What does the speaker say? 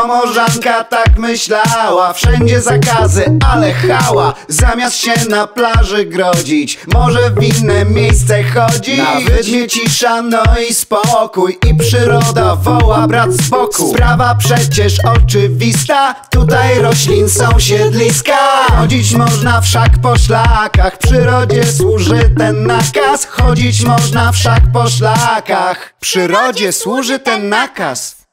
Pomorzanka tak myślała Wszędzie zakazy, ale hała Zamiast się na plaży grodzić Może w inne miejsce chodzić? Na wydmie cisza, no i spokój. I przyroda woła brat z boku. Sprawa przecież oczywista. Tutaj roślin są siedliska. Chodzić można wszak po szlakach. Przyrodzie służy ten nakaz. Chodzić można wszak po szlakach. Przyrodzie służy ten nakaz.